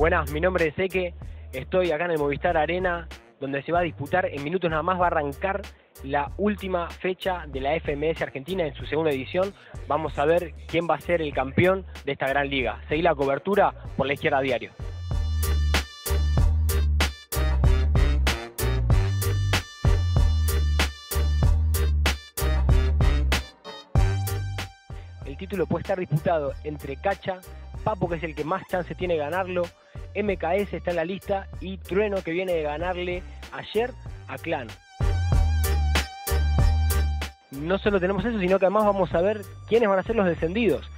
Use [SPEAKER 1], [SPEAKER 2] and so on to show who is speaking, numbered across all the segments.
[SPEAKER 1] Buenas, mi nombre es Eke, estoy acá en el Movistar Arena, donde se va a disputar, en minutos nada más va a arrancar la última fecha de la FMS Argentina en su segunda edición. Vamos a ver quién va a ser el campeón de esta gran liga. Seguí la cobertura por la izquierda diario. El título puede estar disputado entre Cacha, Papo que es el que más chance tiene ganarlo, MKS está en la lista y Trueno que viene de ganarle ayer a Clan. No solo tenemos eso, sino que además vamos a ver quiénes van a ser los descendidos.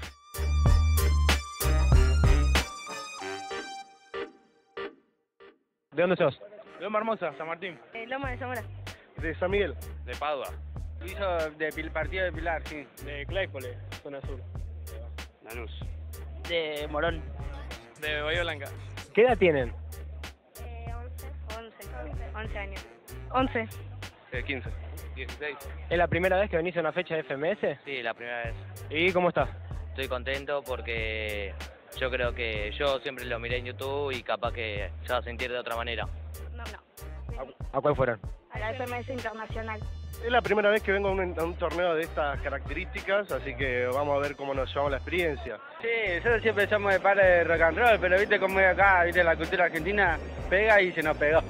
[SPEAKER 1] ¿De dónde sos?
[SPEAKER 2] Loma Hermosa, San Martín.
[SPEAKER 3] Eh, Loma de Zamora.
[SPEAKER 2] De San Miguel.
[SPEAKER 4] De Padua.
[SPEAKER 2] Hizo de Pil- partido de Pilar, sí.
[SPEAKER 1] De Claypole, zona sur.
[SPEAKER 4] Lanús.
[SPEAKER 3] De Morón.
[SPEAKER 4] De Bahía Blanca.
[SPEAKER 1] ¿Qué edad tienen?
[SPEAKER 3] Eh, 11. 11. 11 años. 11.
[SPEAKER 4] De 15. 16.
[SPEAKER 1] ¿Es la primera vez que venís a una fecha de FMS?
[SPEAKER 5] Sí, la primera vez.
[SPEAKER 1] ¿Y cómo estás?
[SPEAKER 5] Estoy contento porque yo creo que yo siempre lo miré en YouTube y capaz que se va a sentir de otra manera.
[SPEAKER 3] No, no.
[SPEAKER 1] ¿A cuál fueron?
[SPEAKER 3] A la FMS Internacional.
[SPEAKER 2] Es la primera vez que vengo a un, a un torneo de estas características, así que vamos a ver cómo nos llevamos la experiencia. Sí, nosotros siempre somos de padre de rock and roll, pero viste cómo es acá, viste la cultura argentina pega y se nos pegó.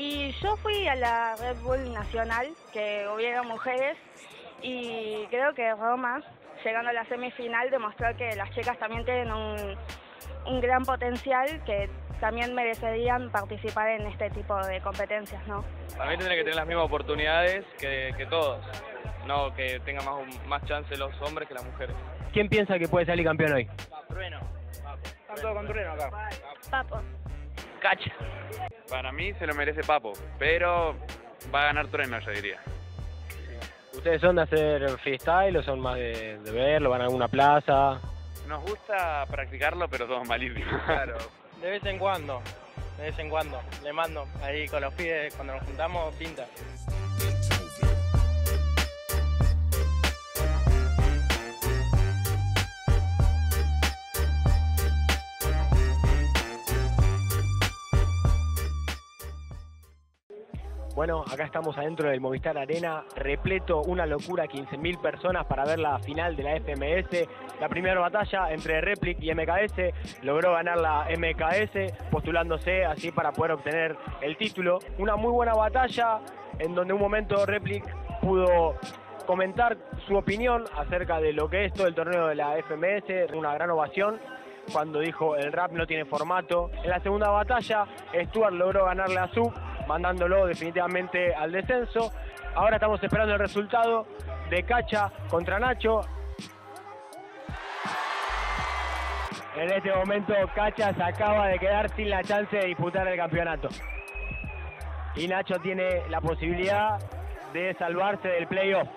[SPEAKER 3] Y yo fui a la Red Bull Nacional, que hubiera mujeres, y creo que Roma, llegando a la semifinal, demostró que las chicas también tienen un, un gran potencial que también merecerían participar en este tipo de competencias, ¿no?
[SPEAKER 4] También tendrán que tener las mismas oportunidades que, que todos. No que tengan más, más chance los hombres que las mujeres.
[SPEAKER 1] ¿Quién piensa que puede salir campeón hoy?
[SPEAKER 5] Trueno.
[SPEAKER 2] Están todos con trueno acá.
[SPEAKER 3] Papo.
[SPEAKER 5] Cacha.
[SPEAKER 4] Para mí se lo merece Papo, pero va a ganar Trueno, yo diría.
[SPEAKER 1] ¿Ustedes son de hacer freestyle o son más de, de verlo? ¿Van a alguna plaza?
[SPEAKER 4] Nos gusta practicarlo, pero todos malísimos.
[SPEAKER 2] Claro.
[SPEAKER 6] De vez en cuando, de vez en cuando. Le mando ahí con los pibes, cuando nos juntamos, pinta.
[SPEAKER 1] Bueno, acá estamos adentro del Movistar Arena, repleto, una locura, 15.000 personas para ver la final de la FMS. La primera batalla entre Replic y MKS, logró ganar la MKS, postulándose así para poder obtener el título. Una muy buena batalla, en donde un momento Replic pudo comentar su opinión acerca de lo que es todo el torneo de la FMS, una gran ovación cuando dijo el rap no tiene formato. En la segunda batalla, Stuart logró ganarle a Sub, mandándolo definitivamente al descenso. Ahora estamos esperando el resultado de Cacha contra Nacho. En este momento Cacha se acaba de quedar sin la chance de disputar el campeonato. Y Nacho tiene la posibilidad de salvarse del playoff.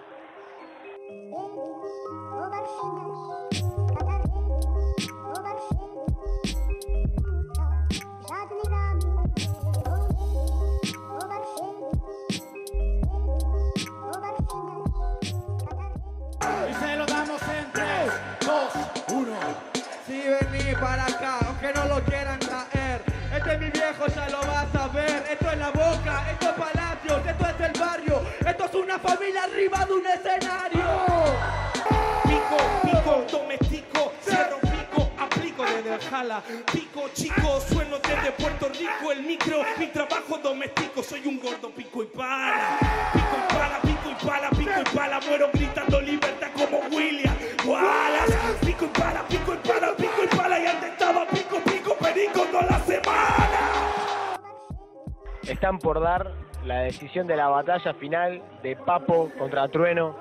[SPEAKER 7] No lo quieran traer. Este es mi viejo, ya lo vas a ver. Esto es la boca, esto es palacios, esto es el barrio. Esto es una familia arriba de un escenario.
[SPEAKER 8] Pico, pico, domestico, cierro pico, aplico desde el jala. Pico, chico, sueno desde Puerto Rico, el micro, mi trabajo doméstico, soy un gordo pico y pala. Pico y pala, pico y pala, pico y pala, muero gritando libertad como William Wallace. Pico y pala, pico y pala, pico la semana.
[SPEAKER 1] Están por dar la decisión de la batalla final de Papo contra Trueno.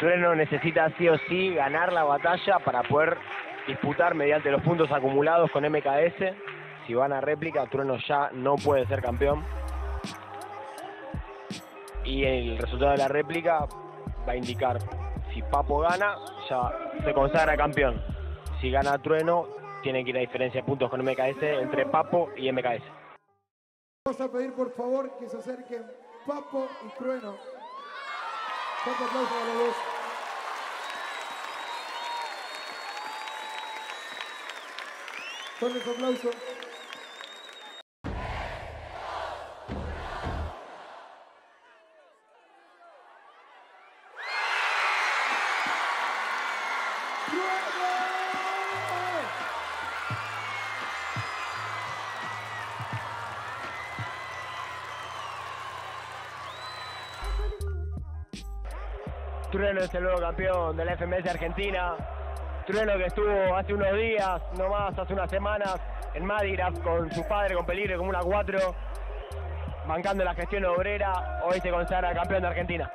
[SPEAKER 1] Trueno necesita sí o sí ganar la batalla para poder disputar mediante los puntos acumulados con MKS. Si van a réplica, Trueno ya no puede ser campeón. Y el resultado de la réplica va a indicar si Papo gana, ya se consagra campeón. Si gana Trueno, tiene que ir a diferencia de puntos con MKS entre Papo y MKS.
[SPEAKER 9] Vamos a pedir por favor que se acerquen Papo y Trueno. Fuerte aplauso a los dos. Los
[SPEAKER 1] Trueno es el nuevo campeón de la FMS Argentina. Trueno que estuvo hace unos días, no más, hace unas semanas, en Madigraf con su padre, con Peligro, como una 4, bancando la gestión obrera. Hoy se consagra campeón de Argentina.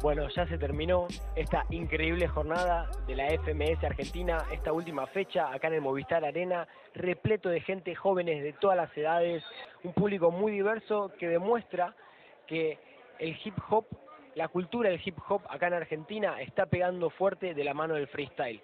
[SPEAKER 1] Bueno, ya se terminó esta increíble jornada de la FMS Argentina, esta última fecha acá en el Movistar Arena, repleto de gente jóvenes de todas las edades, un público muy diverso que demuestra que el hip hop, la cultura del hip hop acá en Argentina está pegando fuerte de la mano del freestyle.